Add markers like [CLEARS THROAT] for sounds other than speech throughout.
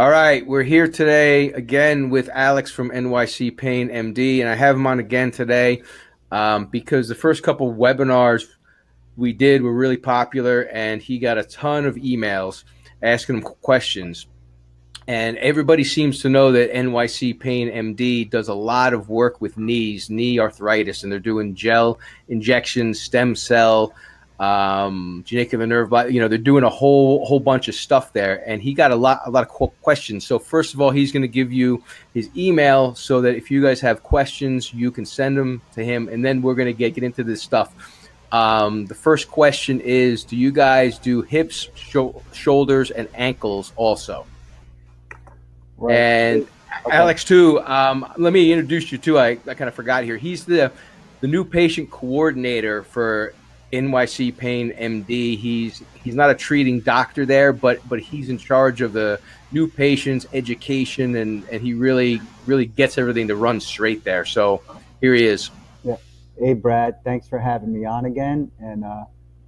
All right, we're here today again with Alex from NYC Pain MD, and I have him on again today um, because the first couple webinars we did were really popular, and he got a ton of emails asking him questions. And everybody seems to know that NYC Pain MD does a lot of work with knees, knee arthritis, and they're doing gel injections, stem cell, um, the nerve, you know, they're doing a whole whole bunch of stuff there, and he got a lot a lot of questions. So first of all, he's going to give you his email so that if you guys have questions, you can send them to him, and then we're going to get get into this stuff. Um, the first question is: Do you guys do hips, shoulders, and ankles also? Right. And okay. Alex too. Um, let me introduce you too. I, I kind of forgot here. He's the the new patient coordinator for NYC Pain MD. He's he's not a treating doctor there, but but he's in charge of the new patients education, and and he really really gets everything to run straight there. So here he is. Yeah. Hey Brad, thanks for having me on again. And uh,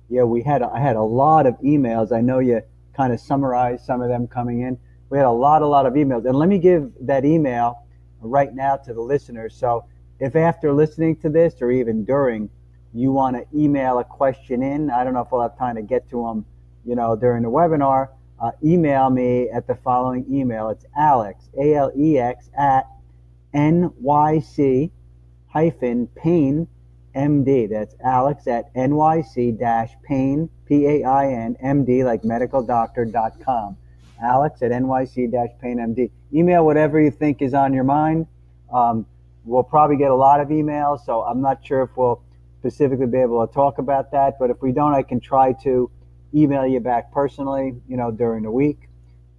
yeah, we had I had a lot of emails. I know you kind of summarized some of them coming in. We had a lot a lot of emails, and let me give that email right now to the listeners. So if after listening to this or even during you want to email a question in, I don't know if we'll have time to get to them, you know, during the webinar. Uh, email me at the following email. It's Alex, A L E X, at NYC hyphen pain MD. That's Alex at NYC dash pain, P A I N M D, like medical doctor dot com. Alex at NYC dash pain MD. Email whatever you think is on your mind. Um, we'll probably get a lot of emails, so I'm not sure if we'll specifically be able to talk about that. But if we don't, I can try to email you back personally, you know, during the week,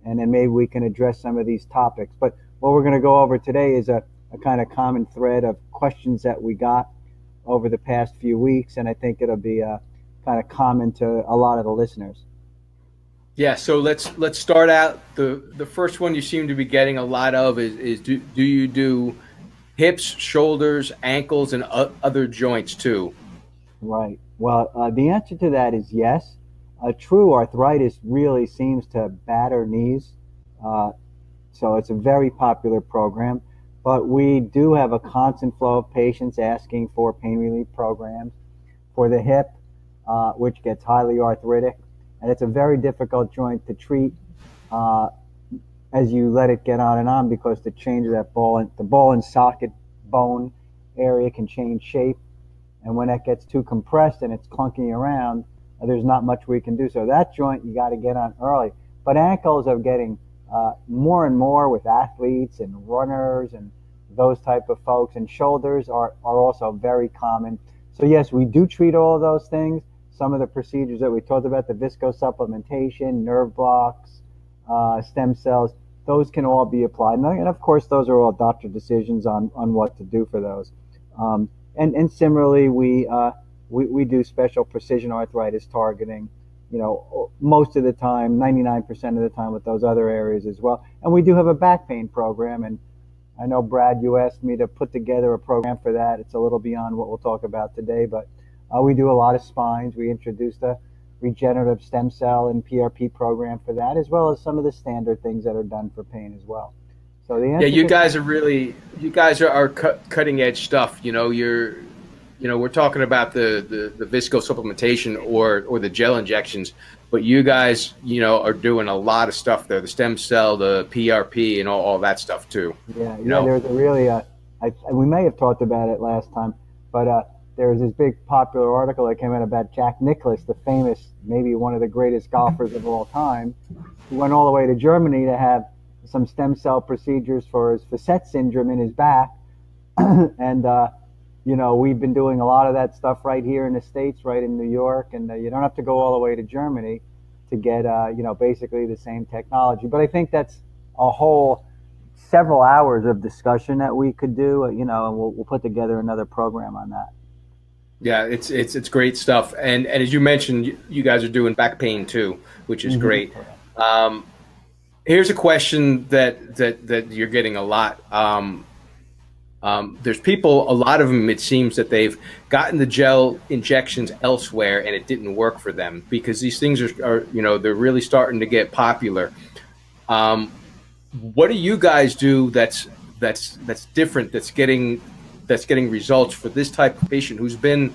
and then maybe we can address some of these topics. But what we're going to go over today is a, a kind of common thread of questions that we got over the past few weeks, and I think it'll be a kind of common to a lot of the listeners. Yeah, so let's let's start out. the The first one you seem to be getting a lot of is, is do do you do hips, shoulders, ankles, and other joints too? Right. Well, uh, the answer to that is yes. A true arthritis really seems to batter knees. Uh, so it's a very popular program. But we do have a constant flow of patients asking for pain relief programs for the hip, uh, which gets highly arthritic. And it's a very difficult joint to treat. As you let it get on and on because the change of that ball and the ball and socket bone area can change shape. And when that gets too compressed and it's clunking around, there's not much we can do. So that joint you got to get on early. But ankles are getting uh, more and more with athletes and runners and those type of folks. And shoulders are, are also very common. So yes, we do treat all those things. Some of the procedures that we talked about, the visco supplementation, nerve blocks, uh, stem cells, those can all be applied. And of course, those are all doctor decisions on, on what to do for those. Um, and, and similarly, we, uh, we, we do special precision arthritis targeting, you know, most of the time, 99% of the time with those other areas as well. And we do have a back pain program. And I know, Brad, you asked me to put together a program for that. It's a little beyond what we'll talk about today, but uh, we do a lot of spines. We introduced a regenerative stem cell and PRP program for that, as well as some of the standard things that are done for pain as well. So the yeah, you guys are really you guys are, are cutting edge stuff. You know, you're you know we're talking about the, the the visco supplementation or or the gel injections, but you guys you know are doing a lot of stuff there. The stem cell, the PRP, and all, all that stuff too. Yeah, you yeah. Know? There's a really uh, we may have talked about it last time, but uh, there was this big popular article that came out about Jack Nicklaus, the famous, maybe one of the greatest golfers of all time, who went all the way to Germany to have some stem cell procedures for his facet syndrome in his back. [CLEARS THROAT] and, uh, you know, we've been doing a lot of that stuff right here in the States, right in New York. And uh, you don't have to go all the way to Germany to get, uh, you know, basically the same technology. But I think that's a whole several hours of discussion that we could do, uh, you know, and we'll, we'll put together another program on that. Yeah, it's it's it's great stuff, and and as you mentioned, you guys are doing back pain too, which is mm-hmm. great. Um, here's a question that that that you're getting a lot. Um, um, there's people, a lot of them. It seems that they've gotten the gel injections elsewhere, and it didn't work for them because these things are, are you know, they're really starting to get popular. Um, what do you guys do that's that's that's different that's getting that's getting results for this type of patient who's been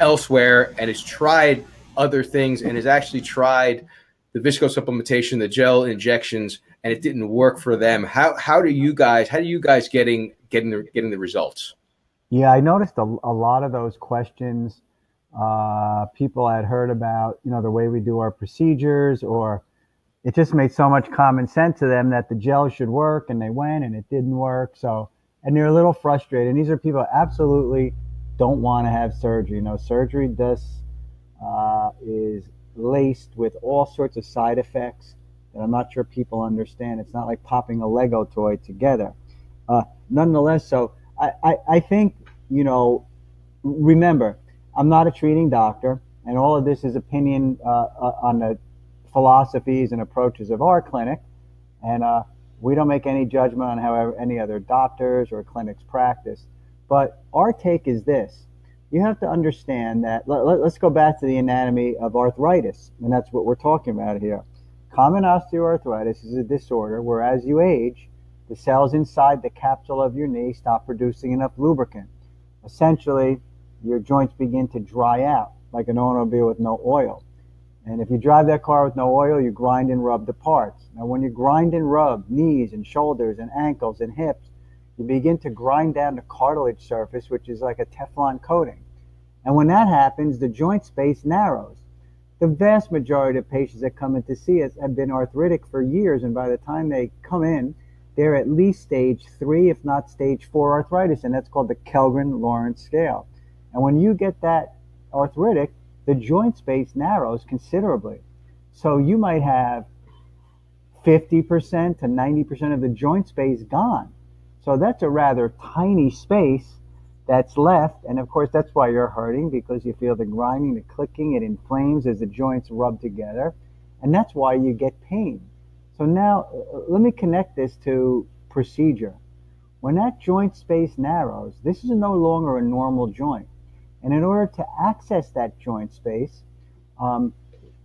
elsewhere and has tried other things and has actually tried the visco supplementation, the gel injections, and it didn't work for them. How how do you guys how do you guys getting getting the getting the results? Yeah, I noticed a, a lot of those questions. Uh, people had heard about you know the way we do our procedures, or it just made so much common sense to them that the gel should work, and they went and it didn't work. So and they're a little frustrated. And these are people absolutely don't want to have surgery. You know, surgery does uh, is laced with all sorts of side effects that I'm not sure people understand. It's not like popping a Lego toy together. Uh, nonetheless, so I, I, I think, you know, remember, I'm not a treating doctor, and all of this is opinion uh, uh, on the philosophies and approaches of our clinic. And uh, we don't make any judgment on how any other doctors or clinics practice. But our take is this you have to understand that. Let, us go back to the anatomy of arthritis, and that's what we're talking about here. Common osteoarthritis is a disorder where, as you age, the cells inside the capsule of your knee stop producing enough lubricant. Essentially, your joints begin to dry out like an automobile with no oil. And if you drive that car with no oil, you grind and rub the parts. Now, when you grind and rub knees and shoulders and ankles and hips, you begin to grind down the cartilage surface, which is like a Teflon coating. And when that happens, the joint space narrows. The vast majority of patients that come in to see us have been arthritic for years, and by the time they come in, they're at least stage three, if not stage four arthritis, and that's called the Kellgren Lawrence scale. And when you get that arthritic, the joint space narrows considerably. So you might have 50% to 90% of the joint space gone. So that's a rather tiny space that's left. And of course, that's why you're hurting because you feel the grinding, the clicking, it inflames as the joints rub together. And that's why you get pain. So now uh, let me connect this to procedure. When that joint space narrows, this is no longer a normal joint. And in order to access that joint space, um,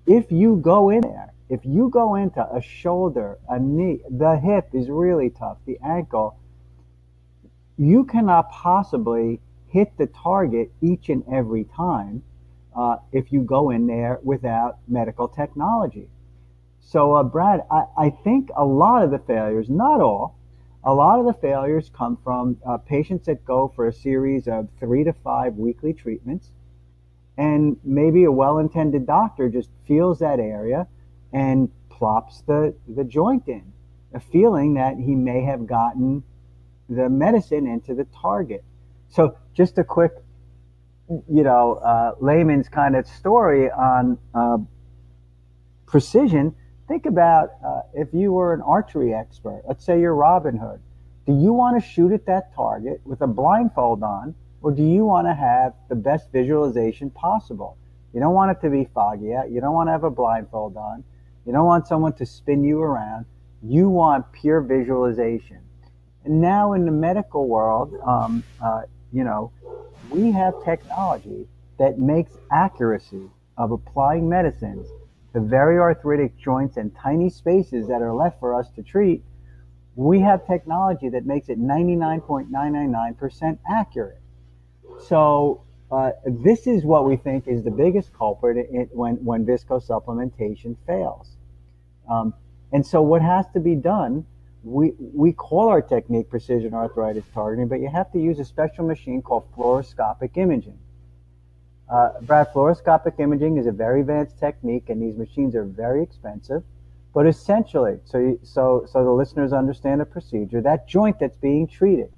if you go in there, if you go into a shoulder, a knee, the hip is really tough, the ankle, you cannot possibly hit the target each and every time uh, if you go in there without medical technology. So, uh, Brad, I, I, think a lot of the failures, not all, a lot of the failures come from uh, patients that go for a series of three to five weekly treatments. And maybe a well intended doctor just feels that area and plops the, the joint in, a feeling that he may have gotten the medicine into the target. So, just a quick, you know, uh, layman's kind of story on uh, precision. Think about uh, if you were an archery expert. Let's say you're Robin Hood. Do you want to shoot at that target with a blindfold on, or do you want to have the best visualization possible? You don't want it to be foggy out. You don't want to have a blindfold on. You don't want someone to spin you around. You want pure visualization. And now in the medical world, um, uh, you know, we have technology that makes accuracy of applying medicines to very arthritic joints and tiny spaces that are left for us to treat. We have technology that makes it 99.999% accurate. So uh, this is what we think is the biggest culprit in, when, when visco supplementation fails. Um, and so what has to be done we, we call our technique precision arthritis targeting, but you have to use a special machine called fluoroscopic imaging. Uh, Brad, fluoroscopic imaging is a very advanced technique, and these machines are very expensive. But essentially, so so so the listeners understand the procedure. That joint that's being treated,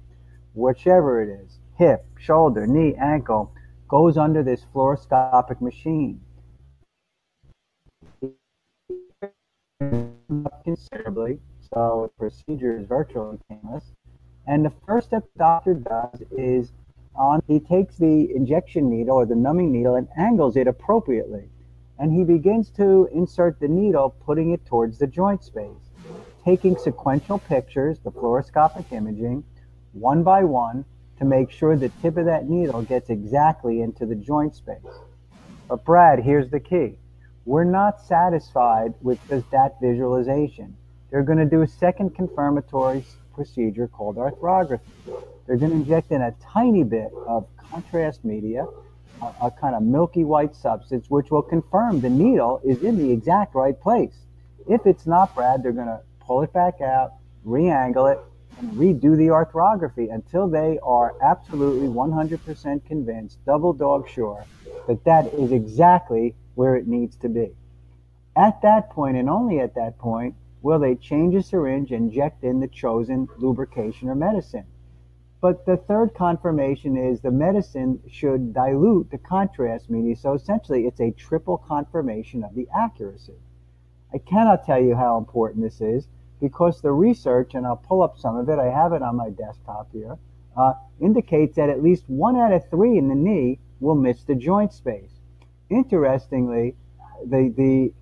whichever it is, hip, shoulder, knee, ankle, goes under this fluoroscopic machine. Considerably, so the procedure is virtually painless. And the first step the doctor does is on he takes the injection needle or the numbing needle and angles it appropriately. And he begins to insert the needle, putting it towards the joint space, taking sequential pictures, the fluoroscopic imaging, one by one, to make sure the tip of that needle gets exactly into the joint space. But Brad, here's the key. We're not satisfied with just that visualization they're going to do a second confirmatory procedure called arthrography. They're going to inject in a tiny bit of contrast media, a, a kind of milky white substance, which will confirm the needle is in the exact right place. If it's not, Brad, they're going to pull it back out, re-angle it, and redo the arthrography until they are absolutely 100% convinced, double dog sure, that that is exactly where it needs to be. At that point, and only at that point, will they change a syringe inject in the chosen lubrication or medicine. But the third confirmation is the medicine should dilute the contrast media. So essentially, it's a triple confirmation of the accuracy. I cannot tell you how important this is because the research, and I'll pull up some of it, I have it on my desktop here, uh, indicates that at least one out of three in the knee will miss the joint space. Interestingly, the, the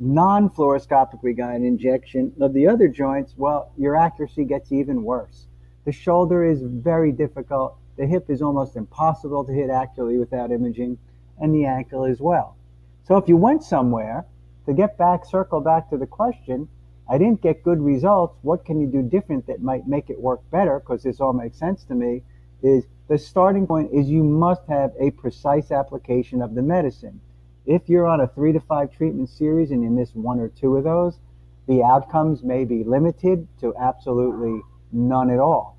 non-fluoroscopically guided injection of the other joints, well, your accuracy gets even worse. The shoulder is very difficult. The hip is almost impossible to hit accurately without imaging, and the ankle as well. So if you went somewhere, to get back, circle back to the question, I didn't get good results. What can you do different that might make it work better? Because this all makes sense to me. Is the starting point is you must have a precise application of the medicine. If you're on a three to five treatment series and you miss one or two of those, the outcomes may be limited to absolutely none at all.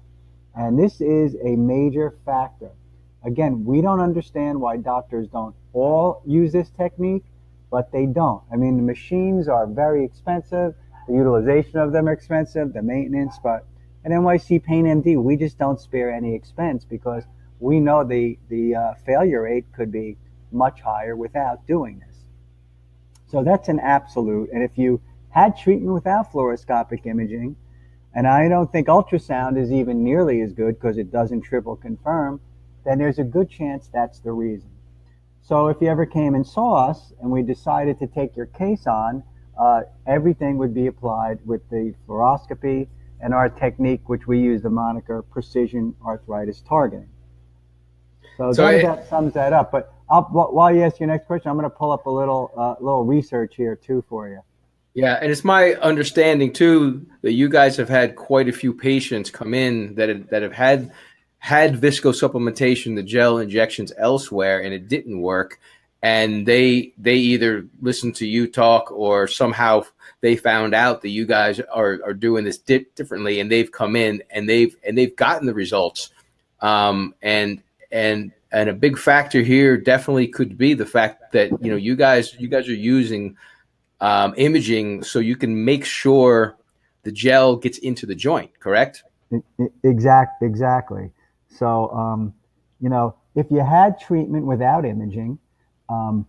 And this is a major factor. Again, we don't understand why doctors don't all use this technique, but they don't. I mean, the machines are very expensive, the utilization of them are expensive, the maintenance, but at NYC Pain MD, we just don't spare any expense because we know the, the uh, failure rate could be much higher without doing this. So that's an absolute. And if you had treatment without fluoroscopic imaging, and I don't think ultrasound is even nearly as good because it doesn't triple confirm, then there's a good chance that's the reason. So if you ever came and saw us and we decided to take your case on, uh, everything would be applied with the fluoroscopy and our technique, which we use the moniker precision arthritis targeting. So, so I, that sums that up. But I'll, while you ask your next question, I'm going to pull up a little uh, little research here too for you. Yeah, and it's my understanding too that you guys have had quite a few patients come in that have, that have had had visco supplementation, the gel injections elsewhere, and it didn't work. And they they either listened to you talk or somehow they found out that you guys are, are doing this di differently, and they've come in and they've and they've gotten the results. Um, and and and a big factor here definitely could be the fact that you know you guys you guys are using um, imaging so you can make sure the gel gets into the joint correct? Exact exactly. So um, you know if you had treatment without imaging um,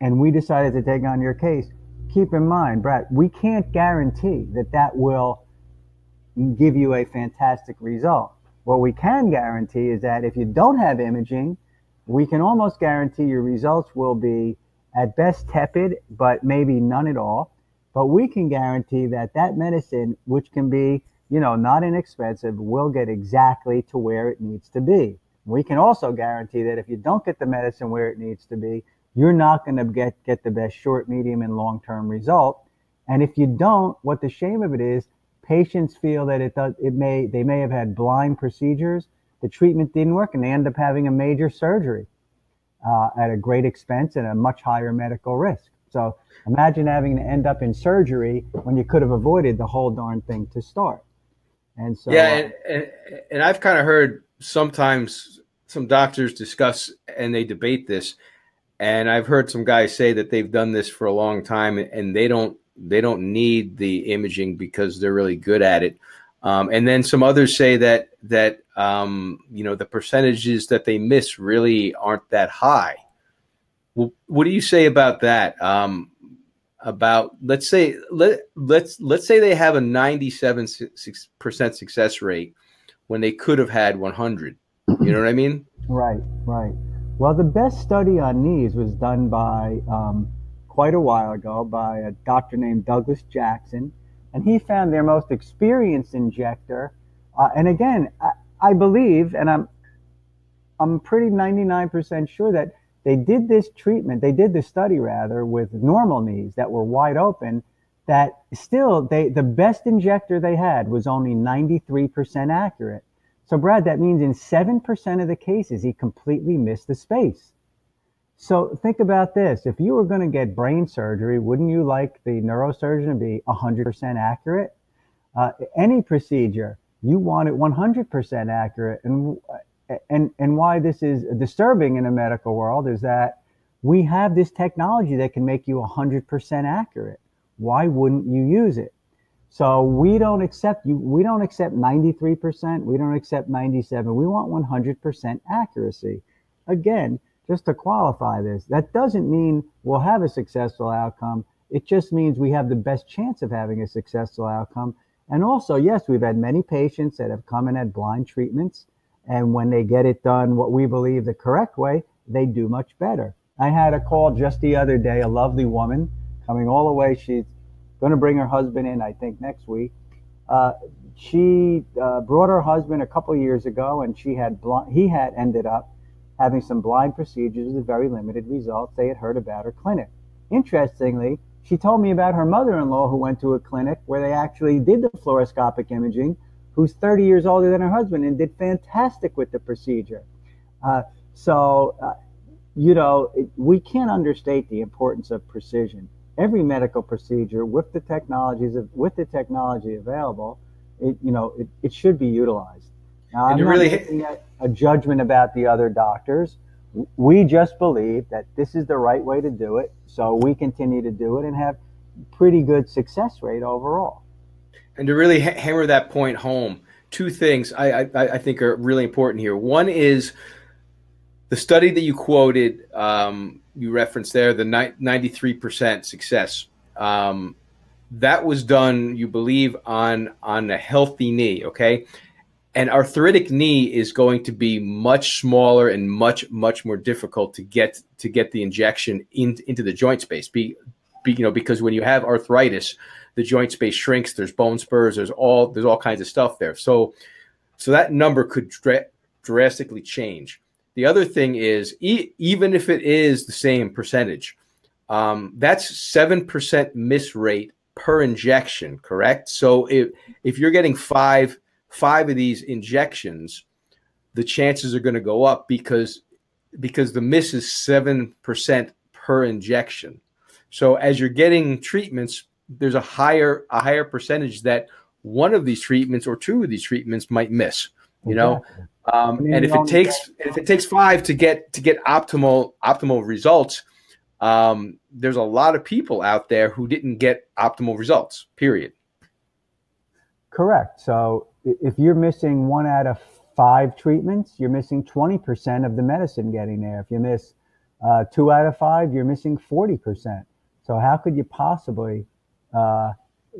and we decided to take on your case keep in mind brad we can't guarantee that that will give you a fantastic result. What we can guarantee is that if you don't have imaging, we can almost guarantee your results will be at best tepid, but maybe none at all. But we can guarantee that that medicine, which can be, you know, not inexpensive, will get exactly to where it needs to be. We can also guarantee that if you don't get the medicine where it needs to be, you're not going to get, get the best short, medium, and long term result. And if you don't, what the shame of it is, Patients feel that it does, it may, they may have had blind procedures. The treatment didn't work and they end up having a major surgery uh, at a great expense and a much higher medical risk. So imagine having to end up in surgery when you could have avoided the whole darn thing to start. And so, yeah, uh, and, and, and I've kind of heard sometimes some doctors discuss and they debate this. And I've heard some guys say that they've done this for a long time and they don't they don't need the imaging because they're really good at it. Um, and then some others say that that um, you know the percentages that they miss really aren't that high. Well, what do you say about that? Um, about let's say let let's let's say they have a ninety seven percent success rate when they could have had one hundred. You know what I mean? Right, right. Well, the best study on knees was done by um, quite a while ago by a doctor named Douglas Jackson, and he found their most experienced injector. Uh, and again, I, I believe, and I'm I'm pretty 99% sure that they did this treatment, they did this study rather with normal knees that were wide open, that still they the best injector they had was only 93% accurate. So Brad, that means in 7% of the cases he completely missed the space. So think about this. If you were going to get brain surgery, wouldn't you like the neurosurgeon to be 100% accurate? Uh, any procedure, you want it 100% accurate. And, and, and why this is disturbing in the medical world is that we have this technology that can make you 100% accurate. Why wouldn't you use it? So we don't accept you. We don't accept 93%. We don't accept 97. We want 100% accuracy. Again, just to qualify this, that doesn't mean we'll have a successful outcome. It just means we have the best chance of having a successful outcome. And also, yes, we've had many patients that have come and had blind treatments. And when they get it done what we believe the correct way, they do much better. I had a call just the other day, a lovely woman coming all the way. She's going to bring her husband in, I think, next week. Uh, she uh, brought her husband a couple years ago, and she had he had ended up having some blind procedures with very limited results. They had heard about her clinic. Interestingly, she told me about her mother-in-law who went to a clinic where they actually did the fluoroscopic imaging, who's 30 years older than her husband and did fantastic with the procedure. Uh, so, uh, you know, it, we can't understate the importance of precision. Every medical procedure with the technologies of, with the technology available, it, you know, it, it should be utilized. Now, I'm not really making a, a judgment about the other doctors. We just believe that this is the right way to do it, so we continue to do it and have pretty good success rate overall. And to really ha- hammer that point home, two things I, I, I, think are really important here. One is the study that you quoted, um, you referenced there, the 93% success. Um, that was done, you believe, on on a healthy knee. Okay, an arthritic knee is going to be much smaller and much much more difficult to get to get the injection in, into the joint space. Be, be, you know because when you have arthritis the joint space shrinks there's bone spurs there's all there's all kinds of stuff there. So so that number could dra drastically change. The other thing is e even if it is the same percentage um, that's 7% miss rate per injection correct? So if if you're getting five five of these injections, the chances are going to go up because because the miss is seven percent per injection. So as you're getting treatments, there's a higher a higher percentage that one of these treatments or two of these treatments might miss. You know, um, and if it takes if it takes five to get to get optimal optimal results, um, there's a lot of people out there who didn't get optimal results. Period. Correct. So if you're missing one out of five treatments, you're missing 20% of the medicine getting there. If you miss uh, two out of five, you're missing 40%. So how could you possibly uh,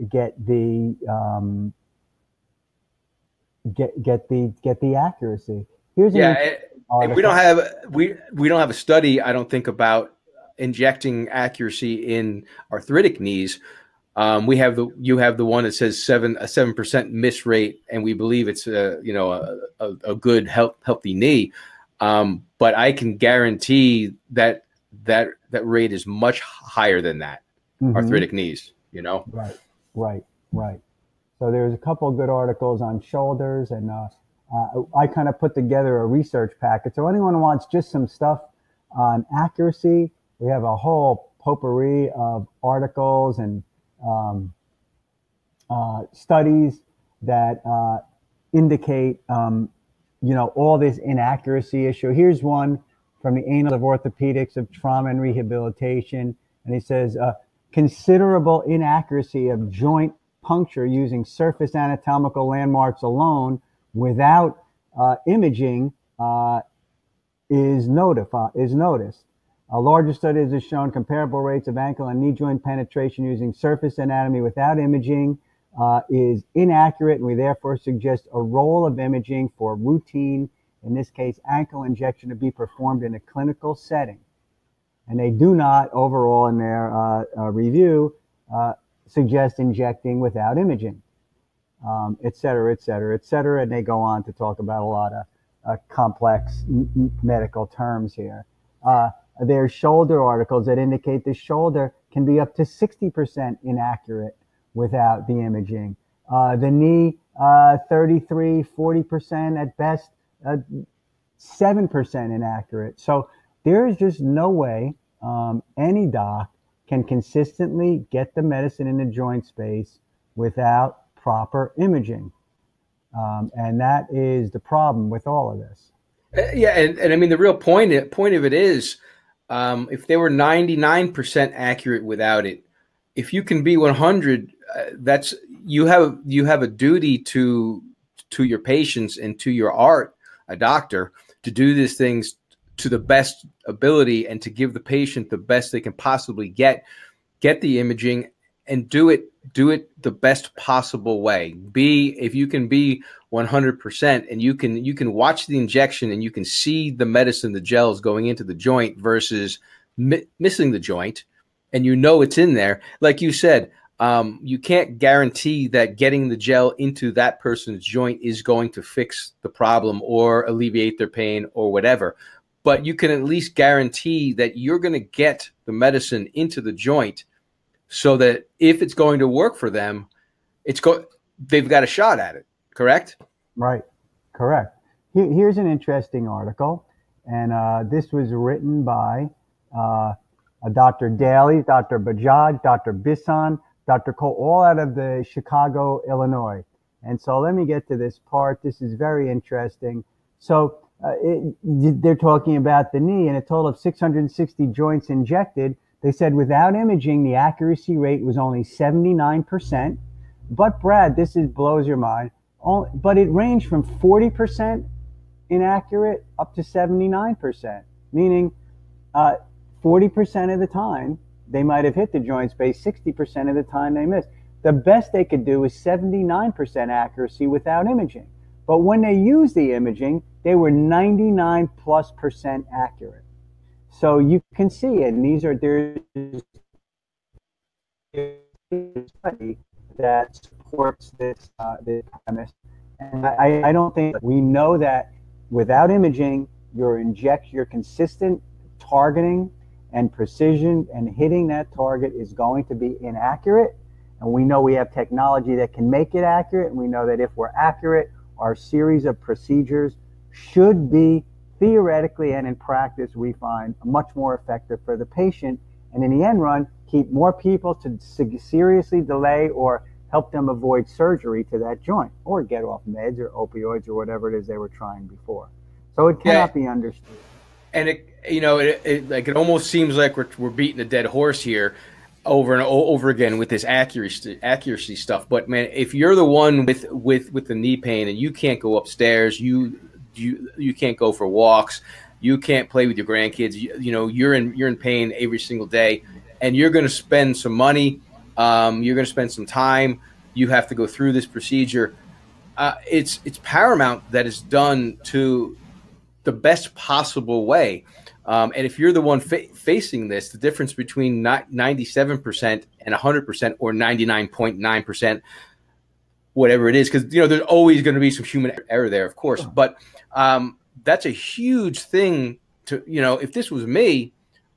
get the um, get get the get the accuracy? Here's yeah, we don't have we we don't have a study. I don't think about injecting accuracy in arthritic knees. Um, we have the you have the one that says seven a seven percent miss rate, and we believe it's a you know a, a, a good health, healthy knee. Um, but I can guarantee that that that rate is much higher than that mm-hmm. arthritic knees. You know, right, right, right. So there's a couple of good articles on shoulders, and uh, uh, I kind of put together a research packet. So anyone wants just some stuff on accuracy, we have a whole potpourri of articles and um, uh, studies that uh, indicate, um, you know, all this inaccuracy issue. Here's one from the Annals of Orthopedics of Trauma and Rehabilitation, and he says uh, considerable inaccuracy of joint puncture using surface anatomical landmarks alone without uh, imaging uh, is notified is noticed. A larger studies have shown comparable rates of ankle and knee joint penetration using surface anatomy without imaging uh, is inaccurate, and we therefore suggest a role of imaging for routine, in this case, ankle injection to be performed in a clinical setting. And they do not, overall, in their uh, uh, review, uh, suggest injecting without imaging, um, et cetera, et cetera, et cetera. And they go on to talk about a lot of uh, complex medical terms here. Uh, there's shoulder articles that indicate the shoulder can be up to 60% inaccurate without the imaging. Uh, the knee, uh, 33, 40% at best, uh, 7% inaccurate. So there is just no way um, any doc can consistently get the medicine in the joint space without proper imaging. Um, and that is the problem with all of this. Uh, yeah, and, and I mean the real point point of it is, um, if they were ninety nine percent accurate without it, if you can be one hundred, uh, that's you have you have a duty to to your patients and to your art, a doctor, to do these things to the best ability and to give the patient the best they can possibly get, get the imaging and do it do it the best possible way. Be if you can be 100% and you can you can watch the injection and you can see the medicine the gels going into the joint versus mi- missing the joint and you know it's in there. Like you said, um, you can't guarantee that getting the gel into that person's joint is going to fix the problem or alleviate their pain or whatever. But you can at least guarantee that you're going to get the medicine into the joint so that if it's going to work for them, it's go they've got a shot at it. Correct? Right. Correct. Here, here's an interesting article, and uh, this was written by uh, Dr. Daley, Dr. Bajaj, Dr. Bisson, Dr. Cole, all out of the Chicago, Illinois. And so let me get to this part. This is very interesting. So uh, it, they're talking about the knee and a total of 660 joints injected they said without imaging, the accuracy rate was only 79%. But Brad, this is blows your mind. But it ranged from 40% inaccurate up to 79%, meaning uh, 40% of the time they might have hit the joint space, 60% of the time they missed. The best they could do is 79% accuracy without imaging. But when they used the imaging, they were 99 plus percent accurate. So you can see and these are there's study that supports this uh, this premise. And I, I don't think we know that without imaging, your inject your consistent targeting and precision and hitting that target is going to be inaccurate. And we know we have technology that can make it accurate. And we know that if we're accurate, our series of procedures should be theoretically and in practice, we find much more effective for the patient. And in the end run, keep more people to seriously delay or help them avoid surgery to that joint or get off meds or opioids or whatever it is they were trying before. So it cannot yeah. be understood. And it, you know, it, it, like it almost seems like we're, we're beating a dead horse here over and over again with this accuracy accuracy stuff. But man, if you're the one with with with the knee pain and you can't go upstairs, you you you can't go for walks, you can't play with your grandkids. You, you know you're in you're in pain every single day, and you're going to spend some money. Um, you're going to spend some time. You have to go through this procedure. Uh, it's it's paramount that it's done to the best possible way. Um, and if you're the one fa- facing this, the difference between not 97% and 100% or 99.9%, whatever it is, because you know there's always going to be some human error there, of course. But um, that's a huge thing to you know. If this was me,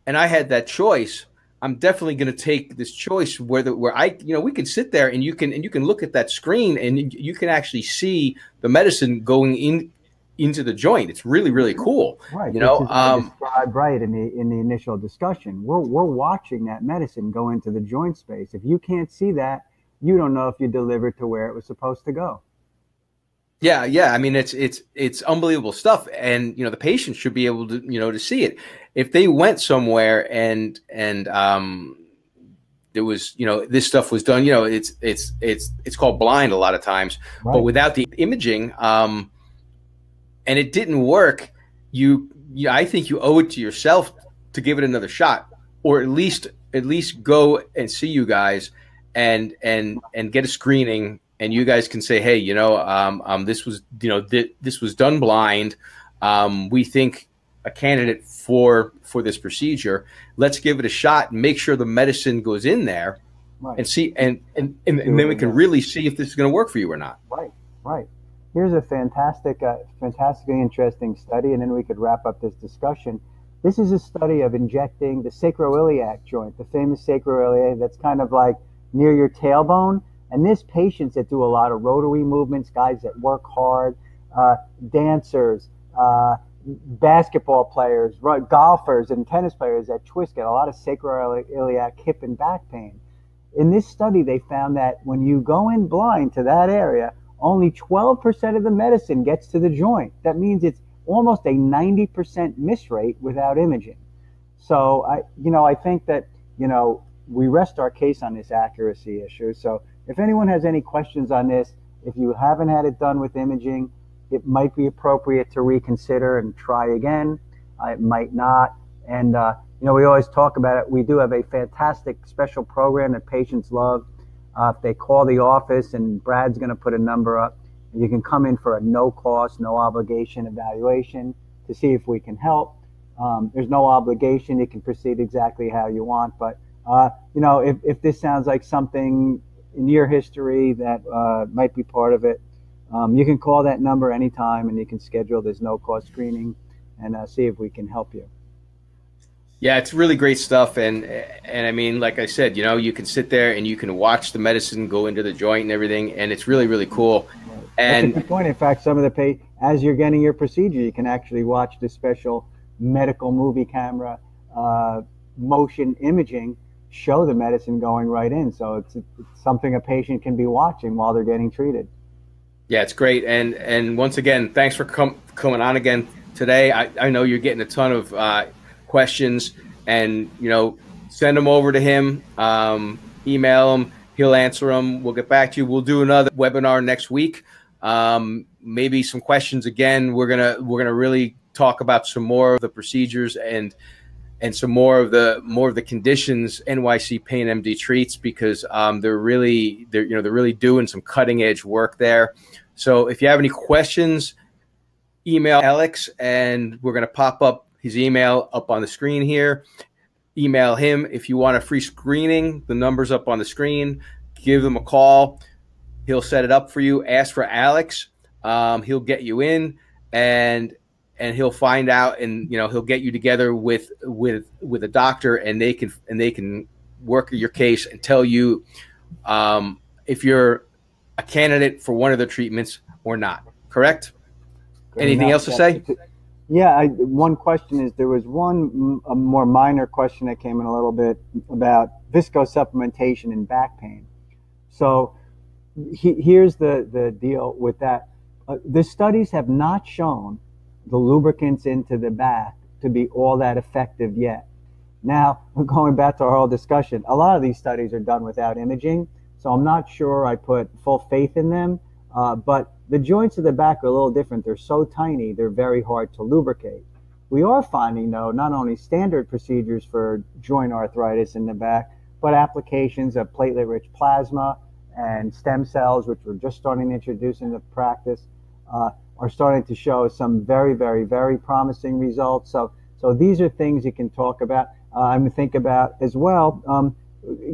and I had that choice, I'm definitely going to take this choice where the, where I you know we can sit there and you can and you can look at that screen and you can actually see the medicine going in into the joint. It's really really cool. Right. You know, um, described right in the in the initial discussion. We're we're watching that medicine go into the joint space. If you can't see that, you don't know if you delivered to where it was supposed to go. Yeah, yeah. I mean, it's it's it's unbelievable stuff, and you know the patient should be able to you know to see it. If they went somewhere and and um, there was you know this stuff was done, you know, it's it's it's it's called blind a lot of times, right. but without the imaging, um, and it didn't work, you, you I think you owe it to yourself to give it another shot, or at least at least go and see you guys and and and get a screening and you guys can say, hey, you know, um, um, this was, you know, th- this was done blind. Um, we think a candidate for for this procedure. Let's give it a shot and make sure the medicine goes in there, right. and see, and and, and, and then we can really see if this is going to work for you or not. Right, right. Here's a fantastic, uh, fantastically interesting study, and then we could wrap up this discussion. this is a study of injecting the sacroiliac joint, the famous sacroiliac that's kind of like near your tailbone. And this patients that do a lot of rotary movements, guys that work hard, uh, dancers, uh, basketball players, golfers, and tennis players that twist get a lot of sacroiliac hip and back pain. In this study, they found that when you go in blind to that area, only 12% of the medicine gets to the joint. That means it's almost a 90% miss rate without imaging. So I, you know, I think that, you know, we rest our case on this accuracy issue. So if anyone has any questions on this, if you haven't had it done with imaging, it might be appropriate to reconsider and try again. Uh, it might not. And, uh, you know, we always talk about it. We do have a fantastic special program that patients love. Uh, if they call the office and Brad's going to put a number up, you can come in for a no cost, no obligation evaluation to see if we can help. Um, there's no obligation. You can proceed exactly how you want. But, uh, you know, if, if this sounds like something in your history that uh, might be part of it, um, you can call that number anytime and you can schedule this no cost screening and uh, see if we can help you. Yeah, it's really great stuff, and and I mean, like I said, you know, you can sit there and you can watch the medicine go into the joint and everything, and it's really really cool. And That's a good point. In fact, some of the pay as you're getting your procedure, you can actually watch the special medical movie camera uh, motion imaging show the medicine going right in. So it's, it's something a patient can be watching while they're getting treated. Yeah, it's great. And and once again, thanks for com- coming on again today. I, I know you're getting a ton of uh, questions, and you know, send them over to him. Um, email him. He'll answer them. We'll get back to you. We'll do another webinar next week um, maybe some questions again. We're gonna we're gonna really talk about some more of the procedures and and so more of the more of the conditions NYC Pain MD treats because um, they're really they're you know they're really doing some cutting edge work there. So if you have any questions, email Alex and we're gonna pop up his email up on the screen here. Email him if you want a free screening. The number's up on the screen. Give them a call. He'll set it up for you. Ask for Alex. Um, he'll get you in, and and he'll find out, and you know he'll get you together with with with a doctor, and they can and they can work your case and tell you um, if you're a candidate for one of the treatments or not. Correct? Good Anything enough. else to say? Yeah, I, one question is there was one a more minor question that came in a little bit about viscosupplementation in back pain. So he, here's the, the deal with that. Uh, the studies have not shown the lubricants into the bath to be all that effective yet. Now, [LAUGHS] going back to our whole discussion, a lot of these studies are done without imaging, so I'm not sure I put full faith in them. Uh, but the joints of the back are a little different. They're so tiny, they're very hard to lubricate. We are finding, though, not only standard procedures for joint arthritis in the back, but applications of platelet rich plasma, and stem cells, which we're just starting to introduce into practice, uh, are starting to show some very, very, very promising results. So, so these are things you can talk about uh, and think about as well. Um,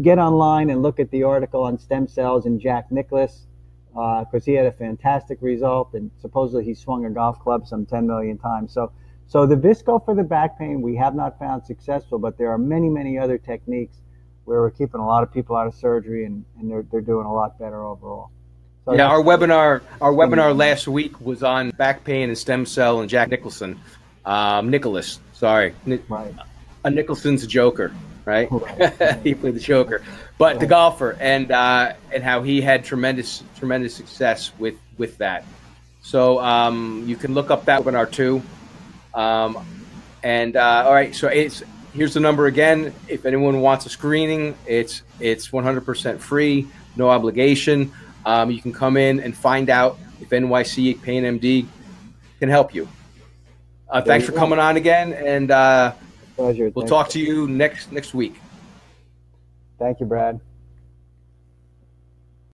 get online and look at the article on stem cells and Jack Nicklaus because uh, he had a fantastic result and supposedly he swung a golf club some 10 million times. So, so the Visco for the back pain we have not found successful, but there are many, many other techniques where we're keeping a lot of people out of surgery and, and they're, they're doing a lot better overall. So yeah, our webinar our webinar last week was on back pain and stem cell and Jack Nicholson, um, Nicklaus. Sorry, right. a Nicholson's a Joker, right? right. [LAUGHS] he played the Joker, but right. the golfer and uh, and how he had tremendous tremendous success with with that. So um, you can look up that webinar too. Um, and uh, all right, so it's here's the number again. If anyone wants a screening, it's it's 100% free, no obligation. Um, you can come in and find out if NYC Pain MD can help you. Uh, thanks for coming on again, and uh, pleasure. We'll talk to you next next week. Thank you, Brad.